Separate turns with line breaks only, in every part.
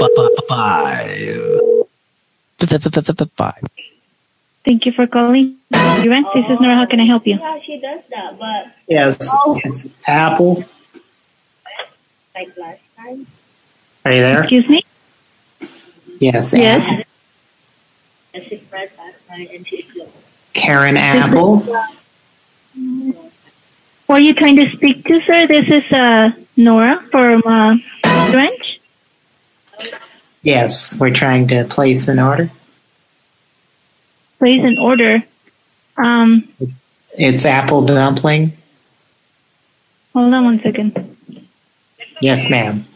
Five. Five.
Thank you for calling. Rent. This is Nora. How can I help you?
Yeah, she does that, but
Yes, it's Apple.
like last time.
Are you there?
Excuse me?
Yes,
Yes.
Apple.
And she pressed last night and she flew.
Karen Apple.
Who are you trying to speak to, sir? This is uh, Nora from uh, Ranch.
Yes, we're trying to place an order.
Place an order. Um,
It's apple dumpling.
hold on one second.
Yes, ma'am.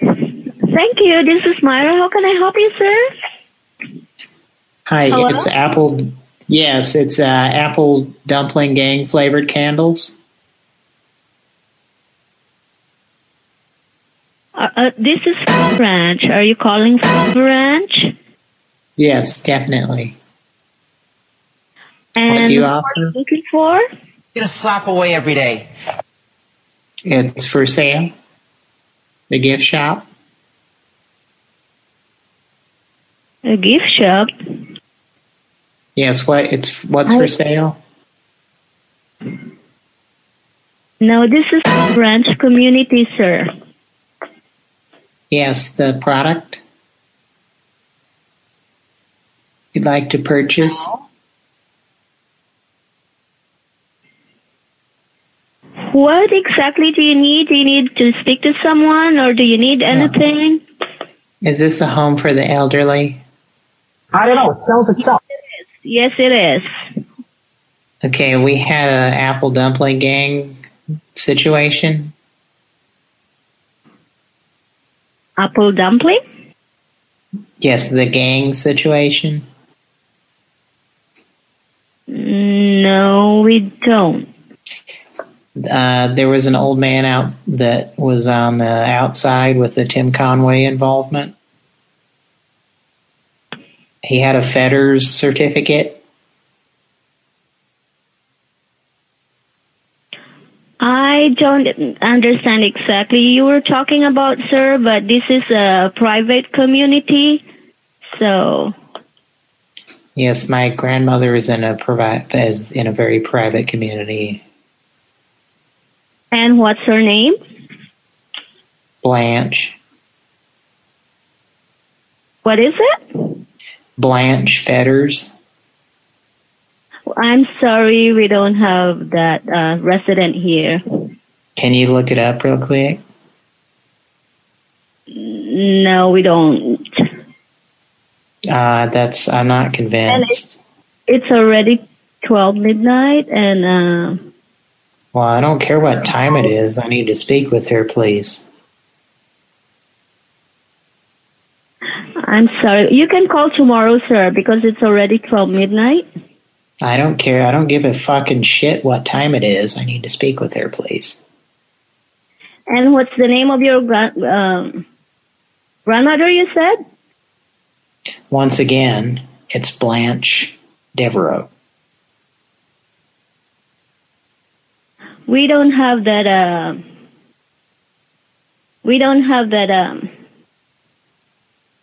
Thank you. This is Myra. How can I help you, sir?
Hi,
Hello?
it's apple. Yes, it's uh, apple dumpling gang flavored candles.
Uh, uh, this is Ranch. Are you calling from Ranch?
Yes, definitely.
And
do you
what are you looking for?
Get a slap away every day.
It's for sale. The gift shop.
A gift shop.
Yes, what it's what's
I-
for sale?
No, this is Ranch Community, sir.
Yes, the product you'd like to purchase.
What exactly do you need? Do you need to speak to someone or do you need anything?
Is this a home for the elderly?
I don't know. It sells itself.
Yes, it is.
Okay, we had an apple dumpling gang situation.
Apple dumpling?
Yes, the gang situation.
No, we don't.
Uh, there was an old man out that was on the outside with the Tim Conway involvement. He had a Fetters certificate.
I don't understand exactly you were talking about, sir, but this is a private community. So,
Yes, my grandmother is in a private, is in a very private community.
and what's her name?
Blanche,
What is it?
Blanche Fetters.
I'm sorry, we don't have that uh, resident here.
Can you look it up real quick?
No, we don't.
Uh, that's I'm not convinced.
It's already 12 midnight, and uh,
Well, I don't care what time it is. I need to speak with her, please.
I'm sorry. You can call tomorrow, sir, because it's already 12 midnight.
I don't care. I don't give a fucking shit what time it is. I need to speak with her, please.
And what's the name of your grand, um, grandmother, you said?
Once again, it's Blanche Devereaux.
We don't have that, uh, we don't have that, um,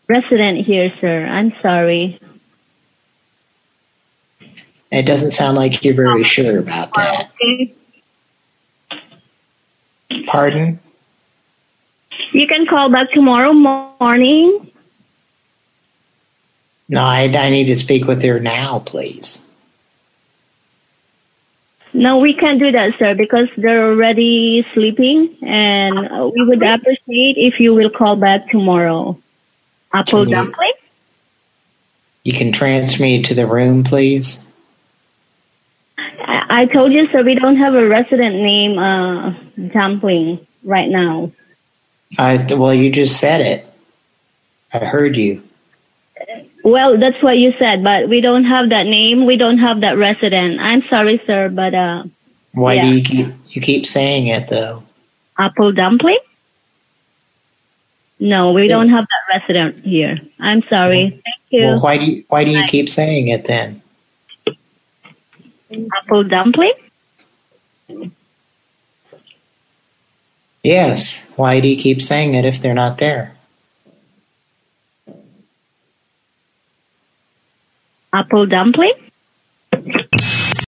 resident here, sir. I'm sorry.
It doesn't sound like you're very sure about that. Pardon?
You can call back tomorrow morning.
No, I, I need to speak with her now, please.
No, we can't do that, sir, because they're already sleeping, and we would appreciate if you will call back tomorrow. Apple
Can you-
dumpling?
You can transfer me to the room, please.
I I told you, sir, we don't have a resident name, uh, dumpling right now.
I well, you just said it. I heard you.
Well, that's what you said, but we don't have that name. We don't have that resident. I'm sorry, sir, but uh,
Why
Yeah.
do you keep you keep saying it though?
apple dumpling? No, we don't have that resident here. I'm sorry. Thank you.
Well, why do you why do you keep saying it then?
apple dumpling?
Yes. Why do you keep saying it if they're not there?
Apple dumpling?